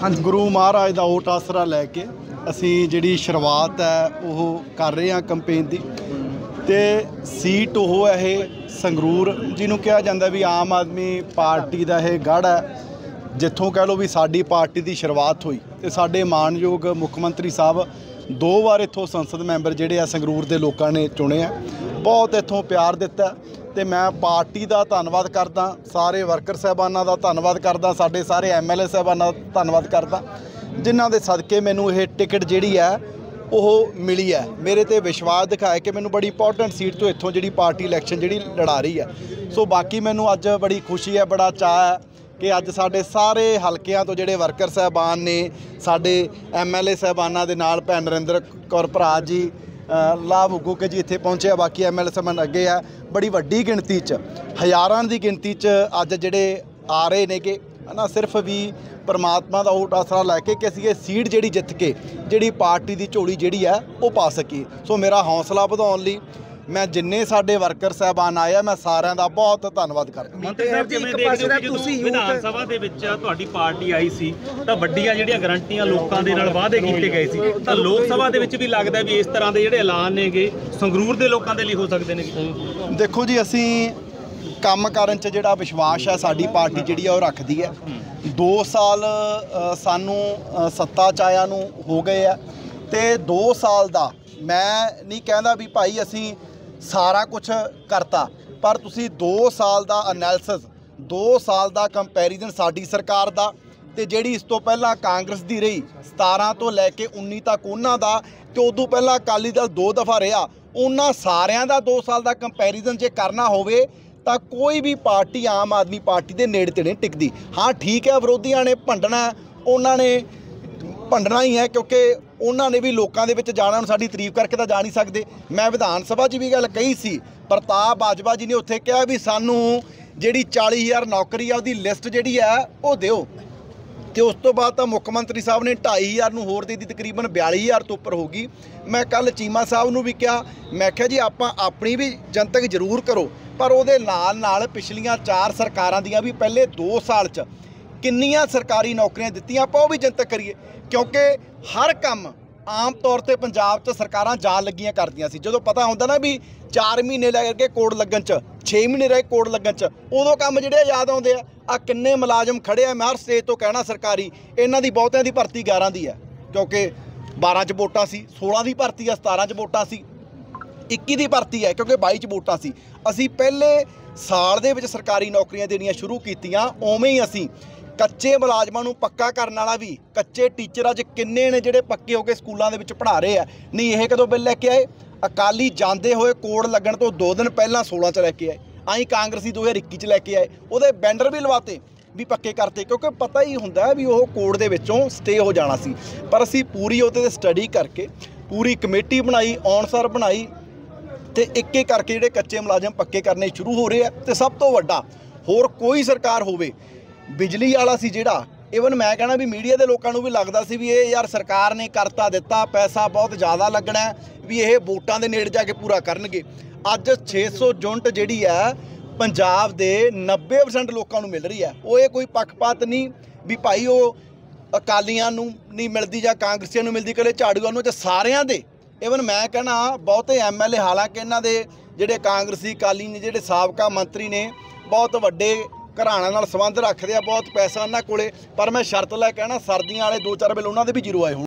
ਗੁਰੂ ਮਹਾਰਾਜ ਦਾ ਓਟ ਆਸਰਾ ਲੈ ਕੇ ਅਸੀਂ ਜਿਹੜੀ ਸ਼ੁਰੂਆਤ ਹੈ, ਉਹ ਕਰ ਰਹੇ ਹਾਂ ਕੰਪੇਨ ਦੀ। ਤੇ ਸੀਟ ਉਹ ਹੈ ਇਹ ਸੰਗਰੂਰ, ਜਿਹਨੂੰ ਕਿਹਾ ਜਾਂਦਾ ਵੀ ਆਮ ਆਦਮੀ ਪਾਰਟੀ ਦਾ ਇਹ ਗੜ੍ਹ ਹੈ, ਜਿੱਥੋਂ ਕਹਿ ਲਓ ਵੀ ਸਾਡੀ ਪਾਰਟੀ ਦੀ ਸ਼ੁਰੂਆਤ ਹੋਈ। ਤੇ ਸਾਡੇ ਮਾਨਯੋਗ ਮੁੱਖ ਮੰਤਰੀ ਸਾਹਿਬ ਦੋ ਵਾਰ ਇੱਥੋਂ ਸੰਸਦ ਮੈਂਬਰ ਜਿਹੜੇ ਆ ਸੰਗਰੂਰ ਦੇ ਲੋਕਾਂ ਨੇ ਚੁਣੇ ਆ, ਬਹੁਤ ਇੱਥੋਂ ਪਿਆਰ ਦਿੱਤਾ। ਤੇ ਮੈਂ ਪਾਰਟੀ ਦਾ ਧੰਨਵਾਦ ਕਰਦਾ, ਸਾਰੇ ਵਰਕਰ ਸਾਹਿਬਾਨਾਂ ਦਾ ਧੰਨਵਾਦ ਕਰਦਾ, ਸਾਡੇ ਸਾਰੇ ਐਮਐਲਏ ਸਾਹਿਬਾਨਾਂ ਦਾ ਧੰਨਵਾਦ ਕਰਦਾ, ਜਿਨ੍ਹਾਂ ਦੇ ਸਦਕੇ ਮੈਨੂੰ ਇਹ ਟਿਕਟ ਜਿਹੜੀ ਹੈ, ਉਹ ਮਿਲੀ ਹੈ। ਮੇਰੇ ਤੇ ਵਿਸ਼ਵਾਸ ਦਿਖਾਇਆ ਕਿ ਮੈਨੂੰ ਬੜੀ ਇੰਪੋਰਟੈਂਟ ਸੀਟ ਤੋਂ ਇੱਥੋਂ ਜਿਹੜੀ ਪਾਰਟੀ ਇਲੈਕਸ਼ਨ ਜਿਹੜੀ ਲੜਾ ਰਹੀ ਹੈ। ਸੋ ਬਾਕੀ ਮੈਨੂੰ ਅੱਜ ਬੜੀ ਖੁਸ਼ੀ ਹੈ, ਬੜਾ ਚਾਅ ਹੈ ਕਿ ਅੱਜ ਸਾਡੇ ਸਾਰੇ ਹਲਕਿਆਂ ਤੋਂ ਜਿਹੜੇ ਵਰਕਰ ਸਾਹਿਬਾਨ ਨੇ, ਸਾਡੇ ਐਮਐਲਏ ਸਾਹਿਬਾਨਾਂ ਦੇ ਨਾਲ ਭੈਣ ਨਰਿੰਦਰ ਕੌਰ ਭਰਾ ਜੀ ਲਾਭ ਹੁੱਗੂ ਕੇ ਜੀ ਇੱਥੇ ਪਹੁੰਚੇ ਆ ਬਾਕੀ ਐਮਐਲਏ ਸਾਹਿਬਾਨ ਅੱਗੇ ਆ। ਬੜੀ ਵੱਡੀ ਗਿਣਤੀ 'ਚ, ਹਜ਼ਾਰਾਂ ਦੀ ਗਿਣਤੀ 'ਚ ਅੱਜ ਜਿਹੜੇ ਆ ਰਹੇ ਨੇਗੇ ਨਾ ਸਿਰਫ ਵੀ ਪਰਮਾਤਮਾ ਦਾ ਓਟ ਆਸਰਾ ਲੈ ਕੇ ਕਿ ਅਸੀਂ ਇਹ ਸੀਟ ਜਿਹੜੀ ਜਿੱਤ ਕੇ, ਜਿਹੜੀ ਪਾਰਟੀ ਦੀ ਝੋਲੀ ਜਿਹੜੀ ਆ, ਉਹ ਪਾ ਸਕੀਏ। ਸੋ ਮੇਰਾ ਹੌਸਲਾ ਵਧਾਉਣ ਲਈ ਮੈਂ ਜਿੰਨੇ ਸਾਡੇ ਵਰਕਰ ਸਾਹਿਬਾਨ ਆਏ ਆ ਮੈਂ ਸਾਰਿਆਂ ਦਾ ਬਹੁਤ ਧੰਨਵਾਦ ਕਰਦਾ। ਮੰਤਰੀ ਸਾਹਿਬ ਜਿਵੇਂ ਦੇਖਦੇ ਹੋ ਕਿ ਜਦੋਂ ਵਿਧਾਨ ਸਭਾ ਦੇ ਵਿੱਚ ਤੁਹਾਡੀ ਪਾਰਟੀ ਆਈ ਸੀ ਤਾਂ ਵੱਡੀਆਂ ਜਿਹੜੀਆਂ ਗਰੰਟੀਆਂ ਲੋਕਾਂ ਦੇ ਨਾਲ ਵਾਅਦੇ ਕੀਤੇ ਗਏ ਸੀ ਤਾਂ ਲੋਕ ਸਭਾ ਦੇ ਵਿੱਚ ਵੀ ਲੱਗਦਾ ਵੀ ਇਸ ਤਰ੍ਹਾਂ ਦੇ ਜਿਹੜੇ ਐਲਾਨ ਨੇਗੇ ਸੰਗਰੂਰ ਦੇ ਲੋਕਾਂ ਦੇ ਲਈ ਹੋ ਸਕਦੇ ਨੇ ਦੇਖੋ ਜੀ ਅਸੀਂ ਕੰਮ ਕਰਨ 'ਚ ਜਿਹੜਾ ਵਿਸ਼ਵਾਸ ਹੈ ਸਾਡੀ ਪਾਰਟੀ ਜਿਹੜੀ ਆ ਉਹ ਰੱਖਦੀ ਹੈ। 2 ਸਾਲ ਸਾਨੂੰ ਸੱਤਾ ਚ ਆਇਆਂ ਨੂੰ ਹੋ ਗਏ ਆ ਤੇ 2 ਸਾਲ ਦਾ। ਮੈਂ ਨਹੀਂ ਕਹਿੰਦਾ ਵੀ ਭਾਈ ਅਸੀਂ ਸਾਰਾ ਕੁਝ ਕਰਤਾ। ਪਰ ਤੁਸੀਂ 2 ਸਾਲ ਦਾ ਅਨਾਲਿਸਿਸ 2 ਸਾਲ ਦਾ ਕੰਪੈਰੀਜ਼ਨ ਸਾਡੀ ਸਰਕਾਰ ਦਾ ਤੇ ਜਿਹੜੀ ਇਸ ਤੋਂ ਪਹਿਲਾਂ ਕਾਂਗਰਸ ਦੀ ਰਹੀ 17 ਤੋਂ ਲੈ ਕੇ 19 ਤੱਕ ਉਹਨਾਂ ਦਾ ਤੇ ਉਦੋਂ ਪਹਿਲਾਂ ਅਕਾਲੀ ਦਲ ਦੋ ਦਫਾ ਰਿਹਾ, ਉਹਨਾਂ ਸਾਰਿਆਂ ਦਾ 2 ਸਾਲ ਦਾ ਕੰਪੈਰੀਜ਼ਨ ਜੇ ਕਰਨਾ ਹੋਵੇ, ਤਾਂ ਕੋਈ ਵੀ ਪਾਰਟੀ ਆਮ ਆਦਮੀ ਪਾਰਟੀ ਦੇ ਨੇੜੇ ਤੇੜੇ ਟਿਕਦੀ। ਹਾਂ, ਠੀਕ ਹੈ, ਵਿਰੋਧੀਆਂ ਨੇ ਭੰਡਣਾ, ਉਹਨਾਂ ਨੇ ਭੰਡਣਾ ਹੀ ਹੈ ਕਿਉਂਕਿ ਉਹਨਾਂ ਨੇ ਵੀ ਲੋਕਾਂ ਦੇ ਵਿੱਚ ਜਾਣਾ ਹੁਣ ਸਾਡੀ ਤਾਰੀਫ ਕਰਕੇ ਤਾਂ ਜਾ ਨਹੀਂ ਸਕਦੇ। ਮੈਂ ਵਿਧਾਨ ਸਭਾ 'ਚ ਵੀ ਗੱਲ ਕਹੀ ਸੀ, ਪ੍ਰਤਾਪ ਬਾਜਵਾ ਜੀ ਨੇ ਉੱਥੇ ਕਿਹਾ ਵੀ ਸਾਨੂੰ ਜਿਹੜੀ 40000 ਨੌਕਰੀ ਆ, ਉਹਦੀ ਲਿਸਟ ਜਿਹੜੀ ਆ, ਉਹ ਦਿਓ। ਤੇ ਉਸ ਤੋਂ ਬਾਅਦ ਤਾਂ ਮੁੱਖ ਮੰਤਰੀ ਸਾਹਿਬ ਨੇ 2500 ਨੂੰ ਹੋਰ ਦੇ ਦਿੱਤੀ, ਤਕਰੀਬਨ 42000 ਤੋਂ ਉੱਪਰ ਹੋਗੀ ਮੈਂ ਕੱਲ ਚੀਮਾ ਸਾਹਿਬ ਨੂੰ ਵੀ ਕਿਹਾ, ਮੈਂ ਕਿਹਾ ਜੀ ਆਪਾਂ ਆਪਣੀ ਵੀ ਜਨਤਕ ਜ਼ਰੂਰ ਕਰੋ, ਪਰ ਉਹਦੇ ਨਾਲ ਨਾਲ ਪਿਛਲੀਆਂ ਚਾਰ ਸਰਕਾਰਾਂ ਦੀਆਂ ਵੀ ਪਹਿਲੇ 2 ਸਾਲ 'ਚ ਕਿੰਨੀਆਂ ਸਰਕਾਰੀ ਨੌਕਰੀਆਂ ਦਿੱਤੀਆਂ, ਆਪਾਂ ਉਹ ਵੀ ਜਨਤਕ ਕਰੀਏ। ਕਿਉਂਕਿ ਹਰ ਕੰਮ ਆਮ ਤੌਰ ਤੇ ਪੰਜਾਬ 'ਚ ਸਰਕਾਰਾਂ ਜਾਣ ਲੱਗੀਆਂ ਕਰਦੀਆਂ ਸੀ। ਜਦੋਂ ਪਤਾ ਹੁੰਦਾ ਨਾ ਵੀ 4 ਮਹੀਨੇ ਲੱਗ ਕੇ ਕੋਡ ਲੱਗਣ 'ਚ 6 ਮਹੀਨੇ ਰਹਿ ਕੋਡ ਲੱਗਣ 'ਚ, ਉਦੋਂ ਕੰਮ ਜਿਹੜੇ ਆ ਯਾਦ ਆਉਂਦੇ ਆ ਆ ਕਿੰਨੇ ਮੁਲਾਜ਼ਮ ਖੜੇ ਆ, ਮੈਂ ਹਰ ਸਟੇਜ ਤੋਂ ਕਹਿਣਾ ਸਰਕਾਰੀ, ਇਹਨਾਂ ਦੀ ਬਹੁਤਿਆਂ ਦੀ ਭਰਤੀ 11 ਦੀ ਹੈ ਕਿਉਂਕਿ 12 'ਚ ਵੋਟਾਂ ਸੀ 16 ਦੀ ਭਰਤੀ ਆ 17 'ਚ ਵੋਟਾਂ ਸੀ 21 ਦੀ ਭਰਤੀ ਹੈ ਕਿਉਂਕਿ 22 ਚ ਵੋਟਾਂ ਸੀ। ਅਸੀਂ ਪਹਿਲੇ ਸਾਲ ਦੇ ਵਿੱਚ ਸਰਕਾਰੀ ਨੌਕਰੀਆਂ ਦੇਣੀਆਂ ਸ਼ੁਰੂ ਕੀਤੀਆਂ, ਉਵੇਂ ਹੀ ਅਸੀਂ ਕੱਚੇ ਮੁਲਾਜ਼ਮਾਂ ਨੂੰ ਪੱਕਾ ਕਰਨ ਵਾਲਾ ਵੀ, ਕੱਚੇ ਟੀਚਰ ਅੱਜ ਕਿੰਨੇ ਨੇ ਜਿਹੜੇ ਪੱਕੇ ਹੋ ਕੇ ਸਕੂਲਾਂ ਦੇ ਵਿੱਚ ਪੜ੍ਹਾ ਰਹੇ ਆ। ਨਹੀਂ, ਇਹ ਕਦੋਂ ਬਿੱਲ ਲੈ ਕੇ ਆਏ? ਅਕਾਲੀ ਜਾਂਦੇ ਹੋਏ ਕੋਡ ਲੱਗਣ ਤੋਂ 2 ਦਿਨ ਪਹਿਲਾਂ 16 ਚ ਲੈ ਕੇ ਆਏ। ਆਈ ਕਾਂਗਰਸੀ 2021 ਚ ਲੈ ਕੇ ਆਏ। ਉਹਦੇ ਬੈਨਰ ਵੀ ਲਵਾਤੇ ਵੀ ਪੱਕੇ ਕਰਤੇ, ਕਿਉਂਕਿ ਪਤਾ ਹੀ ਹੁੰਦਾ ਵੀ ਉਹ ਕੋਡ ਦੇ ਵਿੱਚੋਂ ਸਟੇ ਹੋ ਜਾਣਾ ਸੀ। ਪਰ ਅਸੀਂ ਪੂਰੀ ਉਹਦੇ ਤੇ ਸਟੱਡੀ ਕਰਕੇ, ਪੂਰੀ ਕਮੇਟੀ ਬਣਾਈ ਔਨਸਰ ਬਣਾਈ ਤੇ ਇੱਕ ਇੱਕ ਕਰਕੇ ਜਿਹੜੇ ਕੱਚੇ ਮੁਲਾਜ਼ਮ ਪੱਕੇ ਕਰਨੇ ਸ਼ੁਰੂ ਹੋ ਰਹੇ ਆ। ਤੇ ਸਭ ਤੋਂ ਵੱਡਾ, ਹੋਰ ਕੋਈ ਸਰਕਾਰ ਹੋਵੇ ਬਿਜਲੀ ਵਾਲਾ ਸੀ ਜਿਹੜਾ ਇਵਨ ਮੈਂ ਕਹਿਣਾ ਵੀ ਮੀਡੀਆ ਦੇ ਲੋਕਾਂ ਨੂੰ ਵੀ ਲੱਗਦਾ ਸੀ ਵੀ ਇਹ ਯਾਰ ਸਰਕਾਰ ਨੇ ਕਰਤਾ ਦਿੱਤਾ, ਪੈਸਾ ਬਹੁਤ ਜ਼ਿਆਦਾ ਲੱਗਣਾ ਵੀ ਇਹ ਵੋਟਾਂ ਦੇ ਨੇੜੇ ਜਾ ਕੇ ਪੂਰਾ ਕਰਨਗੇ। ਅੱਜ 600 ਯੂਨਿਟ ਜਿਹੜੀ ਹੈ, ਪੰਜਾਬ ਦੇ 90% ਲੋਕਾਂ ਨੂੰ ਮਿਲ ਰਹੀ ਹੈ। ਉਹ ਇਹ ਕੋਈ ਪੱਖਪਾਤ ਨਹੀਂ ਵੀ ਭਾਈ ਉਹ ਅਕਾਲੀਆਂ ਨੂੰ ਨਹੀਂ ਮਿਲਦੀ ਜਾਂ ਕਾਂਗਰਸੀਆਂ ਨੂੰ ਮਿਲਦੀ ਕਲੇ ਝਾੜੂਆਂ ਨੂੰ ਤੇ ਸਾਰਿਆਂ ਦੇ। ਇਵਨ ਮੈਂ ਕਹਿਣਾ, ਬਹੁਤੇ ਐਮਐਲਏ ਹਾਲਾਂਕਿ ਇਹਨਾਂ ਦੇ ਜਿਹੜੇ ਕਾਂਗਰਸੀ ਅਕਾਲੀ ਨੇ, ਜਿਹੜੇ ਸਾਬਕਾ ਮੰਤਰੀ ਨੇ, ਬਹੁਤ ਵੱਡੇ ਘਰਾਣਾ ਨਾਲ ਸੰਬੰਧ ਰੱਖਦੇ ਆ, ਬਹੁਤ ਪੈਸਾ ਉਹਨਾਂ ਕੋਲੇ, ਪਰ ਮੈਂ ਸ਼ਰਤ ਲੈ ਕਹਿਣਾ ਸਰਦੀਆਂ ਵਾਲੇ ਦੋ ਚਾਰ ਬਿੱਲ ਉਹਨਾਂ ਦੇ ਵੀ ਜ਼ੀਰੋ ਆਏ ਹੋਣ।